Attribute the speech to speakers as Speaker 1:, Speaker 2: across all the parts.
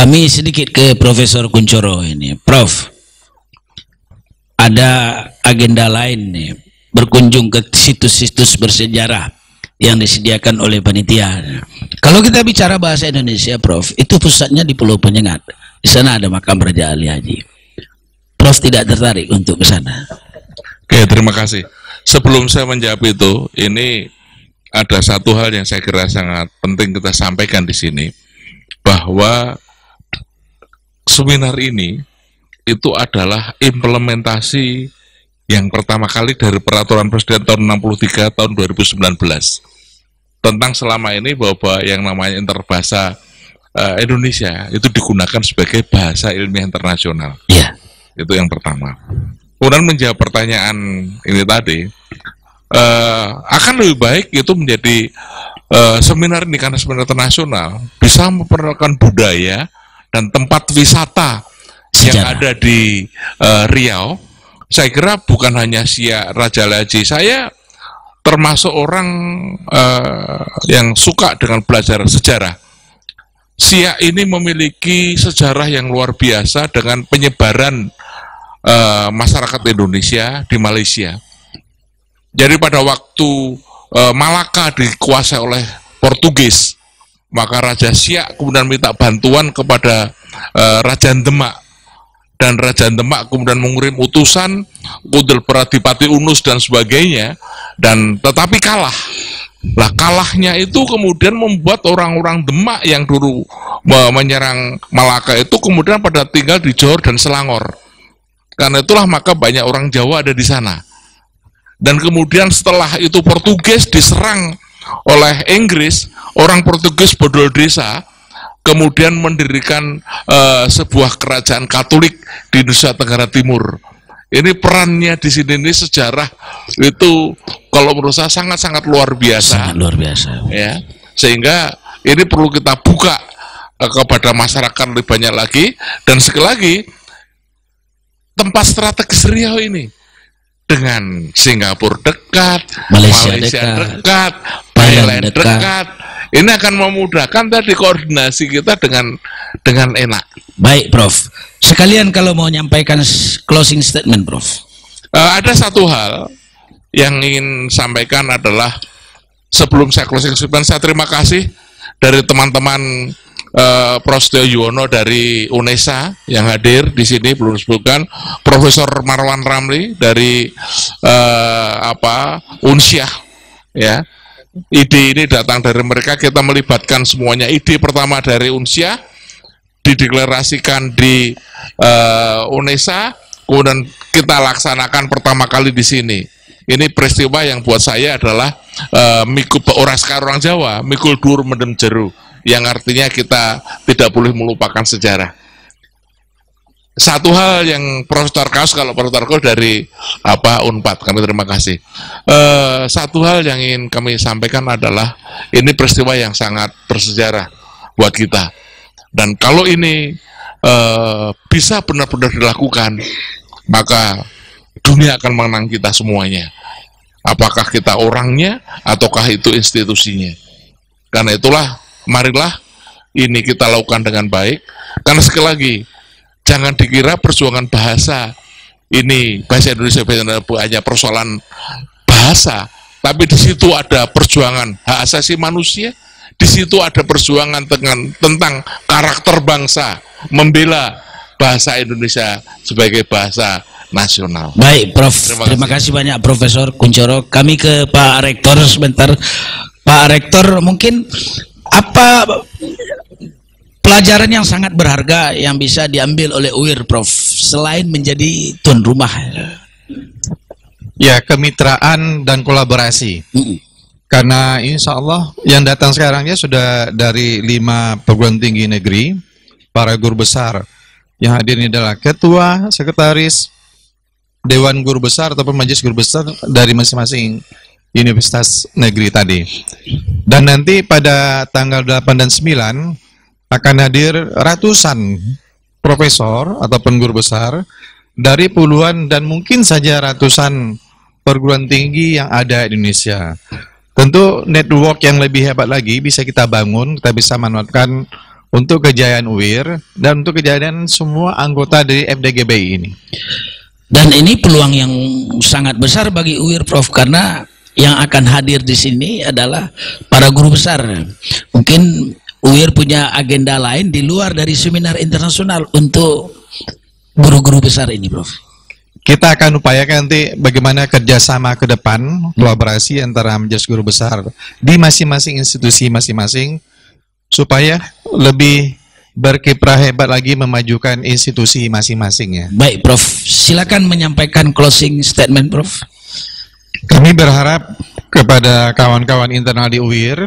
Speaker 1: Kami sedikit ke Profesor Kuncoro ini. Prof, ada agenda lain nih, berkunjung ke situs-situs bersejarah yang disediakan oleh panitia. Kalau kita bicara bahasa Indonesia, Prof, itu pusatnya di Pulau Penyengat. Di sana ada makam Raja Ali Haji. Prof tidak tertarik untuk ke sana.
Speaker 2: Oke, terima kasih. Sebelum saya menjawab itu, ini ada satu hal yang saya kira sangat penting kita sampaikan di sini bahwa seminar ini itu adalah implementasi yang pertama kali dari peraturan presiden tahun 63 tahun 2019 tentang selama ini bahwa yang namanya interbahasa uh, Indonesia itu digunakan sebagai bahasa ilmiah internasional.
Speaker 1: Iya.
Speaker 2: Itu yang pertama. Kemudian menjawab pertanyaan ini tadi, uh, akan lebih baik itu menjadi uh, seminar ini karena seminar internasional bisa memperkenalkan budaya dan tempat wisata Sejarah. yang ada di uh, Riau, saya kira bukan hanya Sia Raja Laji. Saya termasuk orang uh, yang suka dengan belajar sejarah. Siak ini memiliki sejarah yang luar biasa dengan penyebaran uh, masyarakat Indonesia di Malaysia. Jadi pada waktu uh, Malaka dikuasai oleh Portugis, maka Raja Siak kemudian minta bantuan kepada uh, Raja Demak dan Raja Demak kemudian mengirim utusan Kudel Pradipati Unus dan sebagainya. Dan tetapi kalah. Lah kalahnya itu kemudian membuat orang-orang Demak yang dulu menyerang Malaka itu kemudian pada tinggal di Johor dan Selangor. Karena itulah maka banyak orang Jawa ada di sana. Dan kemudian setelah itu Portugis diserang oleh Inggris orang Portugis bodol desa kemudian mendirikan uh, sebuah kerajaan Katolik di Nusa Tenggara Timur. Ini perannya di sini ini sejarah itu kalau menurut saya sangat-sangat luar biasa.
Speaker 1: Sangat luar biasa.
Speaker 2: Ya, sehingga ini perlu kita buka uh, kepada masyarakat lebih banyak lagi dan sekali lagi tempat strategis Riau ini dengan Singapura dekat,
Speaker 1: Malaysia,
Speaker 2: Malaysia
Speaker 1: dekat,
Speaker 2: dekat,
Speaker 1: Thailand dekat.
Speaker 2: dekat. Ini akan memudahkan tadi koordinasi kita dengan dengan enak.
Speaker 1: Baik, Prof. Sekalian kalau mau nyampaikan closing statement, Prof.
Speaker 2: Eh, ada satu hal yang ingin sampaikan adalah sebelum saya closing statement, saya terima kasih dari teman-teman eh, Prof. Setio Yuwono dari UNESA yang hadir di sini belum disebutkan, Profesor Marwan Ramli dari eh, apa Unsyah, ya. Ide ini datang dari mereka, kita melibatkan semuanya. Ide pertama dari Unsyah, dideklarasikan di eh, UNESA, kemudian kita laksanakan pertama kali di sini. Ini peristiwa yang buat saya adalah eh, mikul orang sekarang orang Jawa, mikul dur mendem jeru, yang artinya kita tidak boleh melupakan sejarah. Satu hal yang Profesor Kaus kalau Profesor Kaus dari apa Unpad kami terima kasih. Eh, satu hal yang ingin kami sampaikan adalah ini peristiwa yang sangat bersejarah buat kita. Dan kalau ini eh, bisa benar-benar dilakukan, maka dunia akan mengenang kita semuanya. Apakah kita orangnya ataukah itu institusinya. Karena itulah, marilah ini kita lakukan dengan baik. Karena sekali lagi, jangan dikira perjuangan bahasa ini bahasa Indonesia hanya persoalan bahasa, tapi di situ ada perjuangan hak asasi manusia, di situ ada perjuangan dengan, tentang karakter bangsa, membela bahasa Indonesia sebagai bahasa nasional.
Speaker 1: Baik, Prof.
Speaker 2: Terima
Speaker 1: Terima,
Speaker 2: kasih.
Speaker 1: kasih banyak, Profesor Kuncoro. Kami ke Pak Rektor sebentar. Pak Rektor, mungkin apa pelajaran yang sangat berharga yang bisa diambil oleh UIR, Prof. Selain menjadi tuan rumah.
Speaker 3: Ya, kemitraan dan kolaborasi.
Speaker 1: Mm-mm.
Speaker 3: Karena insya Allah yang datang sekarangnya sudah dari lima perguruan tinggi negeri, para guru besar. Yang hadir ini adalah ketua, sekretaris, dewan guru besar ataupun majelis guru besar dari masing-masing universitas negeri tadi. Dan nanti pada tanggal 8 dan 9 akan hadir ratusan profesor ataupun guru besar dari puluhan dan mungkin saja ratusan perguruan tinggi yang ada di Indonesia. Tentu network yang lebih hebat lagi bisa kita bangun, kita bisa manfaatkan untuk kejayaan UIR dan untuk kejayaan semua anggota dari FDGBI ini.
Speaker 1: Dan ini peluang yang sangat besar bagi UIR Prof karena yang akan hadir di sini adalah para guru besar. Mungkin UIR punya agenda lain di luar dari seminar internasional untuk guru-guru besar ini Prof.
Speaker 3: Kita akan upayakan nanti bagaimana kerjasama ke depan, kolaborasi antara majelis guru besar di masing-masing institusi masing-masing supaya lebih berkiprah hebat lagi memajukan institusi masing-masingnya.
Speaker 1: Baik Prof, silakan menyampaikan closing statement Prof.
Speaker 3: Kami berharap kepada kawan-kawan internal di UIR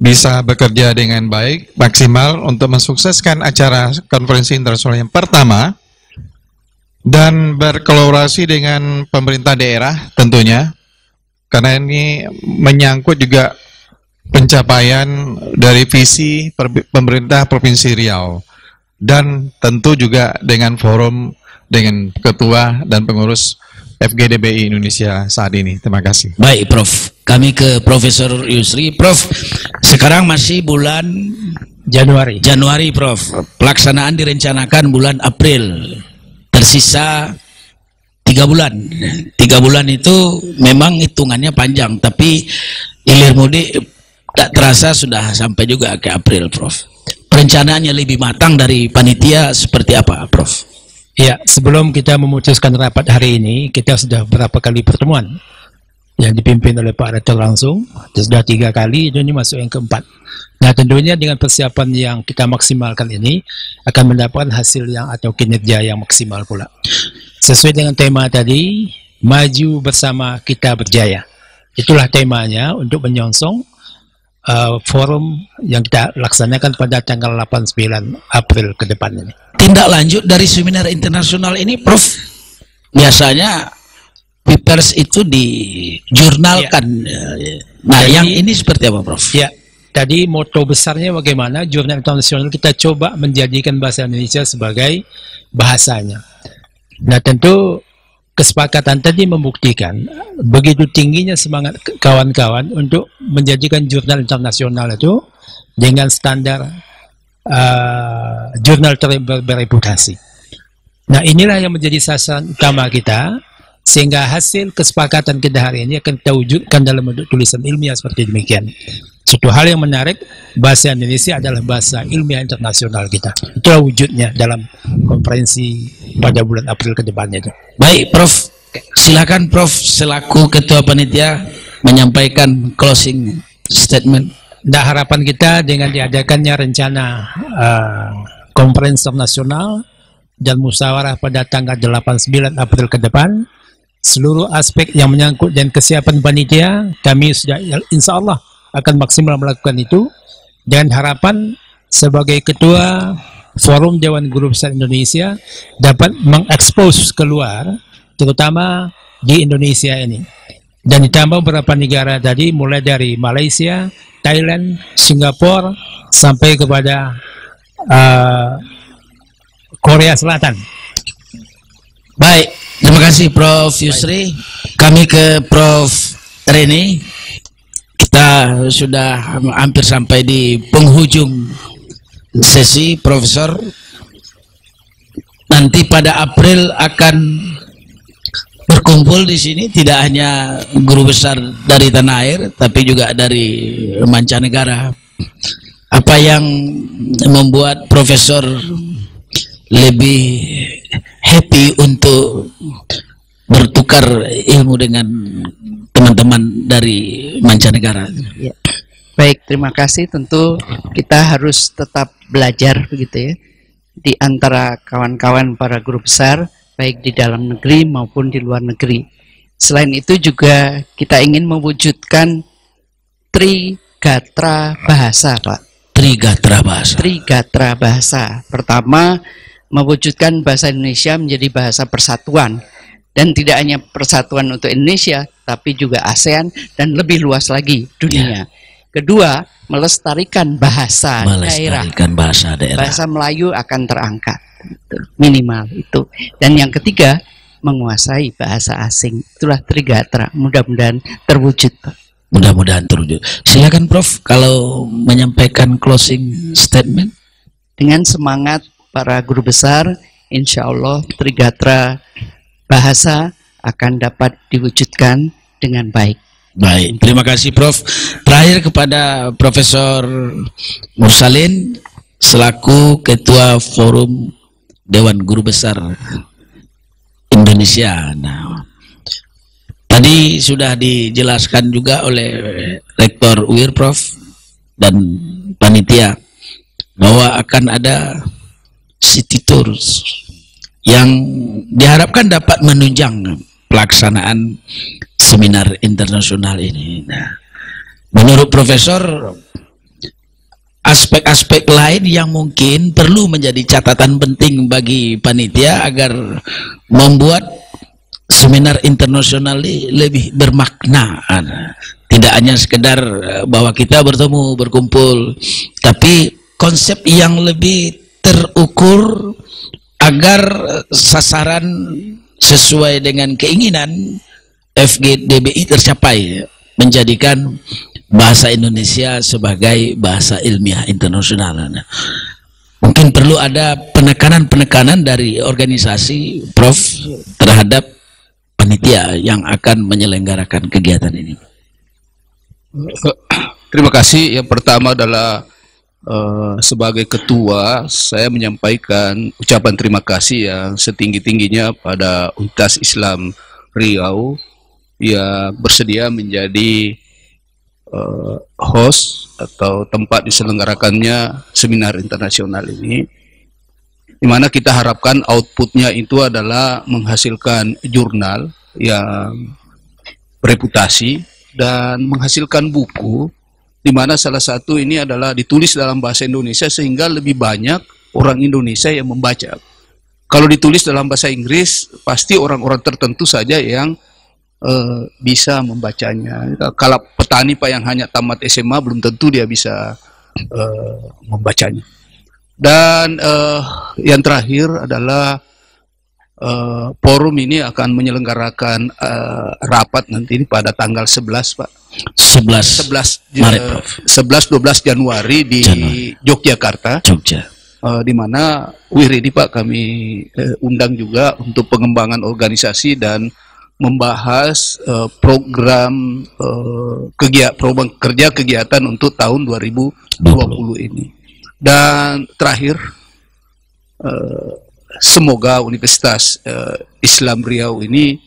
Speaker 3: bisa bekerja dengan baik, maksimal untuk mensukseskan acara konferensi internasional yang pertama dan berkolaborasi dengan pemerintah daerah tentunya karena ini menyangkut juga pencapaian dari visi pemerintah Provinsi Riau dan tentu juga dengan forum dengan ketua dan pengurus FGDBI Indonesia saat ini. Terima kasih.
Speaker 1: Baik, Prof. Kami ke Profesor Yusri. Prof, sekarang masih bulan
Speaker 4: Januari.
Speaker 1: Januari, Prof. Pelaksanaan direncanakan bulan April. Tersisa tiga bulan. Tiga bulan itu memang hitungannya panjang, tapi ilir mudik tak terasa sudah sampai juga ke April, Prof. Perencanaannya lebih matang dari panitia seperti apa, Prof?
Speaker 4: Ya, sebelum kita memutuskan rapat hari ini, kita sudah berapa kali pertemuan yang dipimpin oleh Pak Rektor langsung. Sudah tiga kali, ini masuk yang keempat. Nah, tentunya dengan persiapan yang kita maksimalkan ini akan mendapatkan hasil yang atau kinerja yang maksimal pula. Sesuai dengan tema tadi, maju bersama kita berjaya. Itulah temanya untuk menyongsong uh, forum yang kita laksanakan pada tanggal 8-9 April ke depan ini.
Speaker 1: Tindak lanjut dari seminar internasional ini, Prof, biasanya papers itu dijurnalkan. Ya. Nah, Jadi, yang ini seperti apa, Prof?
Speaker 4: Ya, tadi moto besarnya bagaimana jurnal internasional kita coba menjadikan bahasa Indonesia sebagai bahasanya. Nah, tentu kesepakatan tadi membuktikan begitu tingginya semangat kawan-kawan untuk menjadikan jurnal internasional itu dengan standar uh, jurnal berreputasi. Nah inilah yang menjadi sasaran utama kita sehingga hasil kesepakatan kita hari ini akan kita wujudkan dalam bentuk tulisan ilmiah seperti demikian. Satu hal yang menarik, bahasa Indonesia adalah bahasa ilmiah internasional kita. Itulah wujudnya dalam konferensi pada bulan April ke depannya.
Speaker 1: Baik, Prof. Silakan Prof selaku ketua panitia menyampaikan closing statement.
Speaker 4: Nah, harapan kita dengan diadakannya rencana uh, konferensi nasional dan musyawarah pada tanggal 8-9 April ke depan, seluruh aspek yang menyangkut dan kesiapan panitia, kami sudah insya Allah akan maksimal melakukan itu. Dan harapan sebagai ketua Forum Dewan Guru Besar Indonesia dapat mengekspos keluar terutama di Indonesia ini dan ditambah beberapa negara tadi mulai dari Malaysia, Thailand, Singapura sampai kepada uh, Korea Selatan.
Speaker 1: Baik, terima kasih Prof Yusri. Kami ke Prof Reni kita sudah hampir sampai di penghujung sesi Profesor. Nanti pada April akan berkumpul di sini tidak hanya guru besar dari tanah air, tapi juga dari mancanegara. Apa yang membuat Profesor lebih happy untuk bertukar ilmu dengan teman-teman dari mancanegara. Ya.
Speaker 5: Baik, terima kasih. Tentu kita harus tetap belajar begitu ya di antara kawan-kawan para guru besar baik di dalam negeri maupun di luar negeri. Selain itu juga kita ingin mewujudkan trigatra bahasa, Pak.
Speaker 1: Trigatra bahasa.
Speaker 5: Trigatra bahasa. Pertama, mewujudkan bahasa Indonesia menjadi bahasa persatuan dan tidak hanya persatuan untuk Indonesia tapi juga ASEAN dan lebih luas lagi dunia. Ya. Kedua, melestarikan bahasa
Speaker 1: melestarikan
Speaker 5: daerah.
Speaker 1: bahasa daerah.
Speaker 5: Bahasa Melayu akan terangkat minimal itu. Dan yang ketiga, menguasai bahasa asing. Itulah trigatra. Mudah-mudahan terwujud.
Speaker 1: Mudah-mudahan terwujud. Silakan Prof kalau menyampaikan closing statement.
Speaker 5: dengan semangat para guru besar, insya Allah Trigatra bahasa akan dapat diwujudkan dengan baik.
Speaker 1: Baik, terima kasih Prof. Terakhir kepada Profesor Mursalin selaku Ketua Forum Dewan Guru Besar Indonesia. Nah, tadi sudah dijelaskan juga oleh Rektor UIR Prof dan panitia bahwa akan ada city tours yang diharapkan dapat menunjang pelaksanaan seminar internasional ini. Nah, menurut Profesor, aspek-aspek lain yang mungkin perlu menjadi catatan penting bagi panitia agar membuat seminar internasional lebih bermakna. Tidak hanya sekedar eh, bahwa kita bertemu, berkumpul, tapi konsep yang lebih terukur agar sasaran sesuai dengan keinginan FGDBI tercapai menjadikan bahasa Indonesia sebagai bahasa ilmiah internasional. Mungkin perlu ada penekanan-penekanan dari organisasi Prof terhadap panitia yang akan menyelenggarakan kegiatan ini.
Speaker 6: Terima kasih. Yang pertama adalah uh, sebagai ketua saya menyampaikan ucapan terima kasih yang setinggi-tingginya pada Universitas Islam Riau yang bersedia menjadi uh, host atau tempat diselenggarakannya seminar internasional ini di mana kita harapkan outputnya itu adalah menghasilkan jurnal yang bereputasi dan menghasilkan buku di mana salah satu ini adalah ditulis dalam bahasa Indonesia sehingga lebih banyak orang Indonesia yang membaca. Kalau ditulis dalam bahasa Inggris, pasti orang-orang tertentu saja yang uh, bisa membacanya. Kalau petani pak yang hanya tamat SMA belum tentu dia bisa uh, membacanya. Dan uh, yang terakhir adalah uh, forum ini akan menyelenggarakan uh, rapat nanti ini pada tanggal 11 Pak
Speaker 1: 11
Speaker 6: 11
Speaker 1: Maret, Prof.
Speaker 6: 11 12 Januari di
Speaker 1: Januari.
Speaker 6: Yogyakarta
Speaker 1: Jogja.
Speaker 6: eh, di mana WIR ini Pak kami eh, undang juga untuk pengembangan organisasi dan membahas eh, program eh, kegiatan program kerja kegiatan untuk tahun 2020 ini. Dan terakhir eh, semoga Universitas eh, Islam Riau ini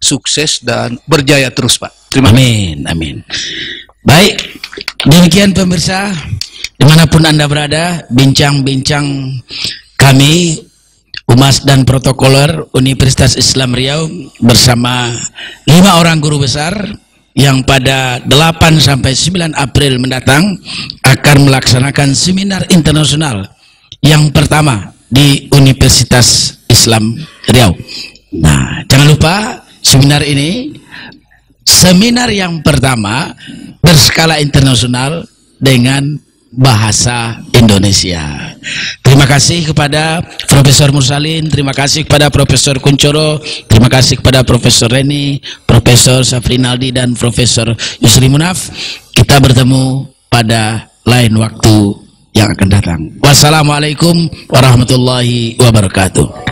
Speaker 6: sukses dan berjaya terus Pak. Terima kasih.
Speaker 1: Amin, amin. Baik, demikian pemirsa, di mana pun Anda berada, bincang-bincang kami, Umas dan Protokoler Universitas Islam Riau bersama lima orang guru besar yang pada 8 sampai 9 April mendatang akan melaksanakan seminar internasional yang pertama di Universitas Islam Riau. Nah, jangan lupa seminar ini seminar yang pertama berskala internasional dengan bahasa Indonesia. Terima kasih kepada Profesor Mursalin, terima kasih kepada Profesor Kuncoro, terima kasih kepada Profesor Reni, Profesor Safrinaldi dan Profesor Yusri Munaf. Kita bertemu pada lain waktu yang akan datang. Wassalamualaikum warahmatullahi wabarakatuh.